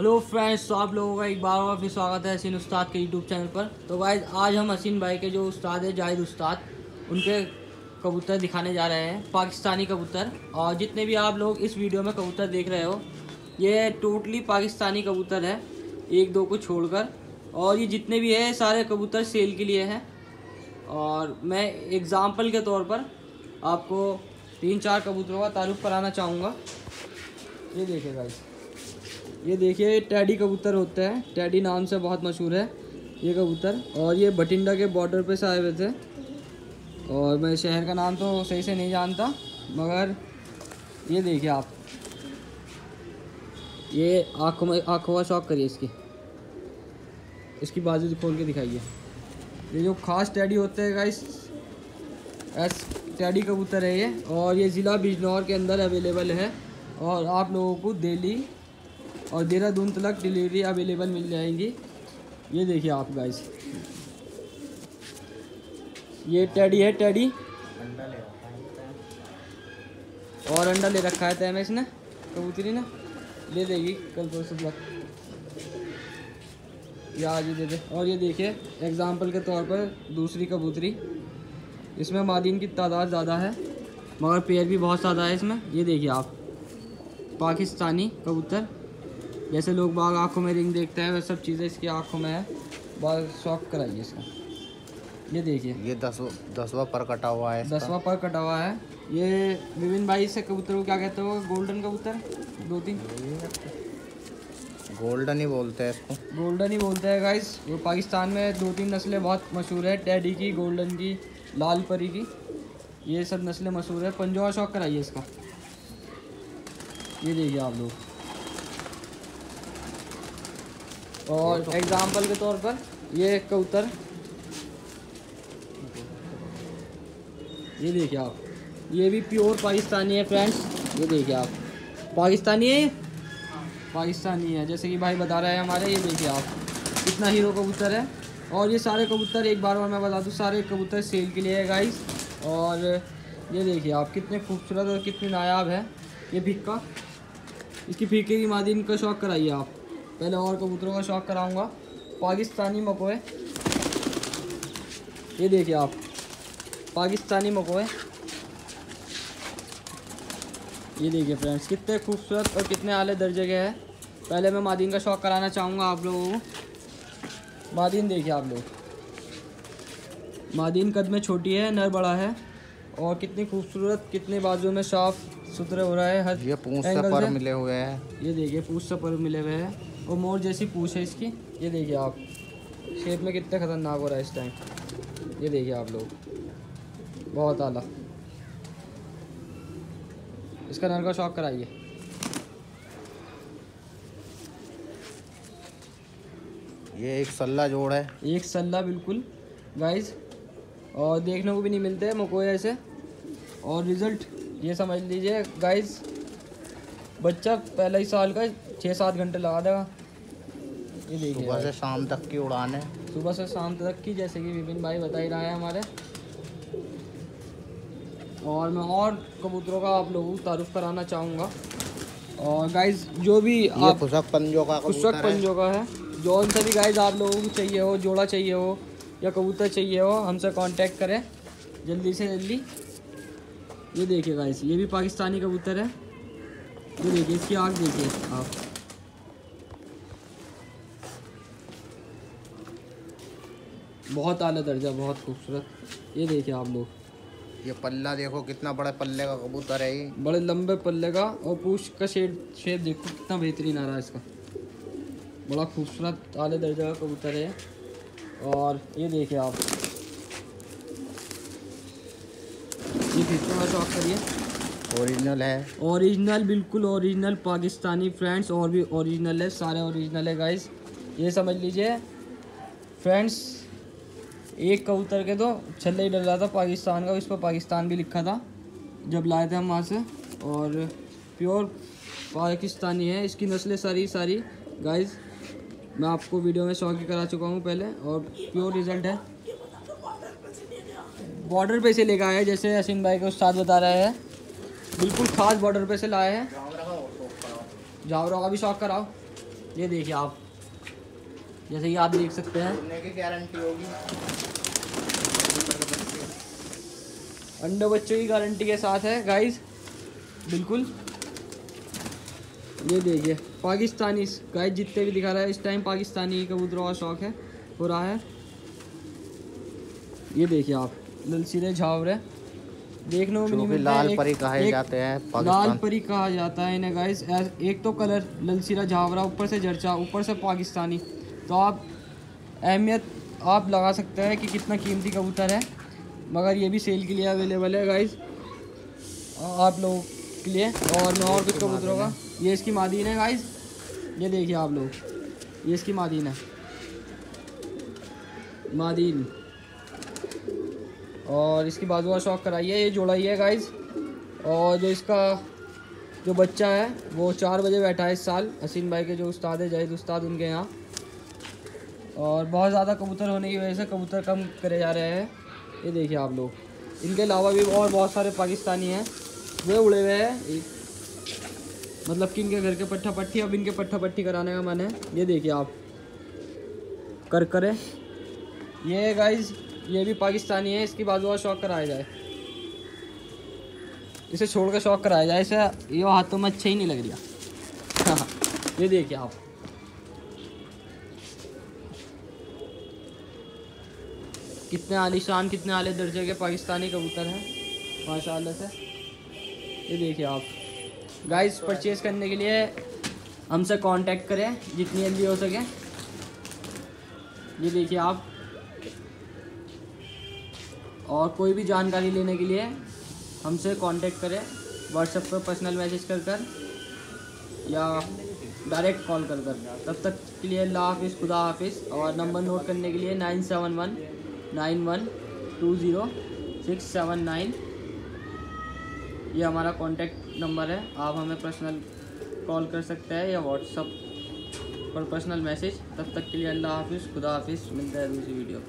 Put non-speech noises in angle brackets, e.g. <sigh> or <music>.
Hello friends तो आप लोगों का एक बार और फिर स्वागत है हसीन उस्ताद के यूट्यूब चैनल पर। तो गाइज़ आज हम हसीन भाई के जो उस्ताद है, जाहिद उस्ताद, उनके कबूतर दिखाने जा रहे हैं, पाकिस्तानी कबूतर। और जितने भी आप लोग इस वीडियो में कबूतर देख रहे हो, ये टोटली पाकिस्तानी कबूतर है, एक दो को छोड़कर। और ये जितने भी है, सारे कबूतर सेल के लिए हैं। और मैं एग्ज़ाम्पल के तौर पर आपको तीन चार कबूतरों का तारुफ कराना चाहूँगा। ये देखिए गाइस ये देखिए टैडी कबूतर होता है। टैडी नाम से बहुत मशहूर है ये कबूतर। और ये बठिंडा के बॉर्डर पे से आए हुए थे। और मैं शहर का नाम तो सही से नहीं जानता, मगर ये देखिए आप। ये आँखों में आँखों का शौक करिए इसकी। इसकी बाजू खोल के दिखाइए। ये जो खास टैडी होते हैं गाइस एस टैडी कबूतर है ये। और ये ज़िला बिजनौर के अंदर अवेलेबल है। और आप लोगों को दिल्ली और देहरादून तक डिलीवरी अवेलेबल मिल जाएँगी। ये देखिए आप गाइस ये टैडी है टैडी और अंडा ले रखा है तय में इसने, कबूतरी ने। ले देगी कल परसों तक। ये आज ही दे दे। और ये देखिए एग्ज़ाम्पल के तौर पर दूसरी कबूतरी। इसमें मादीन की तादाद ज़्यादा है, मगर पेयर भी बहुत ज़्यादा है इसमें। ये देखिए आप, पाकिस्तानी कबूतर। जैसे लोग बाग आँखों में रिंग देखते हैं वह सब चीज़ें इसकी आँखों में है। बहुत शौक कराइए इसका। ये देखिए। ये दस दसवा पर कटा हुआ है दसवा पर कटा हुआ है। ये विभिन्न भाई से कबूतर को क्या कहते हो? गोल्डन कबूतर? दो तीन। गोल्डन ही बोलते हैं इसको। गोल्डन ही बोलते हैं गाइस वो पाकिस्तान में दो तीन नस्लें बहुत मशहूर है टैडी की गोल्डन की लाल परी की। ये सब नस्लें मशहूर है। पंजों शौक कराइए इसका। ये देखिए आप लोग। और एग्ज़ाम्पल के तौर पर ये कबूतर। ये देखिए आप। ये भी प्योर पाकिस्तानी है फ्रेंड्स ये देखिए आप। पाकिस्तानी है पाकिस्तानी है। जैसे कि भाई बता रहे हैं हमारे ये देखिए आप। कितना हीरो कबूतर है। और ये सारे कबूतर एक बार और मैं बता दूँ सारे कबूतर सेल के लिए है गाइस और ये देखिए आप कितने खूबसूरत और कितने नायाब है। ये भिक्का इसकी फीके की मादीन का शौक कराइए आप। पहले और कबूतरों का शौक कराऊँगा। पाकिस्तानी मकोए। ये देखिए आप। पाकिस्तानी मकोए। ये देखिए फ्रेंड्स कितने खूबसूरत और कितने आले दर्जे के हैं। पहले मैं मादीन का शौक कराना चाहूँगा आप लोगों को। मादीन देखिए आप लोग। मादीन कद में छोटी है, नर बड़ा है। और कितनी खूबसूरत, कितने बाजू में साफ़ सुथरे हो रहा है हर ये पूंछ से पर मिले हुए हैं। ये देखिए पूछ से पर मिले हुए हैं। और मोर जैसी पूछ है इसकी। ये देखिए आप शेप में कितने खतरनाक हो रहा है इस टाइम ये देखिए आप लोग बहुत आला। इसका नर का शौक कराइए। ये एक सल्ला जोड़ है। एक सल्ला बिल्कुल। गाइस और देखने को भी नहीं मिलते मकोए ऐसे और रिज़ल्ट ये समझ लीजिए गाइस बच्चा पहले ही साल का छः सात घंटे लगा देगा। ये देखिए सुबह से शाम तक की उड़ान है। सुबह से शाम तक की जैसे कि विपिन भाई बता ही रहा है हमारे। और मैं और कबूतरों का आप लोगों को तारुफ कराना चाहूँगा। और गाइज़ जो भी आप खुशक पंजों का खुशक पंजों का है। जो उन सभी गाइज़ आप लोगों को चाहिए हो जोड़ा चाहिए हो या कबूतर चाहिए हो हमसे कांटेक्ट करें। जल्दी से जल्दी। ये देखिए गाइस ये भी पाकिस्तानी कबूतर है। ये देखिए इसकी आँख देखिए। आप। बहुत आला दर्जा बहुत खूबसूरत। ये देखिए आप लोग। ये पल्ला देखो कितना बड़ा पल्ले का कबूतर है ये। बड़े लंबे पल्ले का और पूछ का शेड शेप देखो कितना बेहतरीन आ रहा है इसका। बड़ा खूबसूरत आले दर्जा का कबूतर है और ये देखिए आप ये थोड़ा करिए। ओरिजिनल है। ओरिजिनल बिल्कुल ओरिजिनल पाकिस्तानी फ्रेंड्स और भी ओरिजिनल है सारे ओरिजिनल है गाइस ये समझ लीजिए। फ्रेंड्स एक कबूतर के तो छल्ले ही डल रहा था पाकिस्तान का उस पर पाकिस्तान भी लिखा था जब लाए थे हम वहाँ से। और प्योर पाकिस्तानी है इसकी नस्लें सारी सारी। गाइस मैं आपको वीडियो में शौकी करा चुका हूँ पहले और प्योर रिज़ल्ट है। बॉर्डर पे से लेकर आए हैं, जैसे हसीन भाई के उस्ताद बता रहे हैं। बिल्कुल खास बॉर्डर पे से लाए हैं। जाओ का भी शौक कराओ। ये देखिए आप। जैसे कि आप देख सकते हैं। गारंटी होगी। अंडे बच्चों की गारंटी के साथ है गाइस बिल्कुल। ये देखिए पाकिस्तानी। गाइस जितने भी दिखा रहा है इस टाइम पाकिस्तानी कबूतरों का शौक है हो रहा है। ये देखिए आप। ललसीरे झावरे देखने नहीं कि लाल परी कहे जाते हैं लाल परी कहा जाता है इन्हें गाइस एक तो कलर ललसीरा झावरा ऊपर से जर्चा ऊपर से पाकिस्तानी। तो आप अहमियत आप लगा सकते हैं कि कितना कीमती कबूतर है मगर ये भी सेल के लिए अवेलेबल है गाइस आप लोगों के लिए और मैं और कुछ कबूतरों का। ये इसकी मादीन है गाइस ये देखिए आप लोग। ये इसकी मादीन है। मादीन। और इसकी बाजुआ शौक कराई है ये जोड़ा ही गाइस और जो इसका जो बच्चा है, वो चार बजे बैठा है इस साल, हसीन भाई के जो उस्ताद है, जाहिद उस्ताद उनके यहाँ। और बहुत ज़्यादा कबूतर होने की वजह से कबूतर कम करे जा रहे हैं। ये देखिए आप लोग। इनके अलावा भी और बहुत सारे पाकिस्तानी हैं वे उड़े हुए हैं। मतलब कि इनके घर के पट्ठा पट्टी अब इनके पट्ठा पट्टी कराने का मन है। ये देखिए आप। कर, करे। ये गाइज़ ये भी पाकिस्तानी है, इसकी बाजू शौक कराया जाए। इसे छोड़ कर शौक कराया जाए, इसे ये हाथों में अच्छा ही नहीं लग रहा। <laughs> ये देखिए आप। कितने आलीशान कितने आले दर्जे के पाकिस्तानी कबूतर हैं, माशाल्लाह से। ये देखिए आप। गाइस परचेज़ करने के लिए हमसे कांटेक्ट करें, जितनी जल्दी हो सके। ये देखिए आप। और कोई भी जानकारी लेने के लिए हमसे कांटेक्ट करें। व्हाट्सएप पर पर्सनल मैसेज कर कर या डायरेक्ट कॉल कर कर। तब तक के लिए अल्लाह हाफिज़, खुदा हाफिज़ और नंबर नोट करने के लिए nine seven one nine one two zero six seven nine ये हमारा कॉन्टैक्ट नंबर है। आप हमें पर्सनल कॉल कर सकते हैं या व्हाट्सअप पर पर्सनल मैसेज तब तक के लिए अल्लाह हाफिज़, खुदा हाफिज़। मिलता है दूसरी वीडियो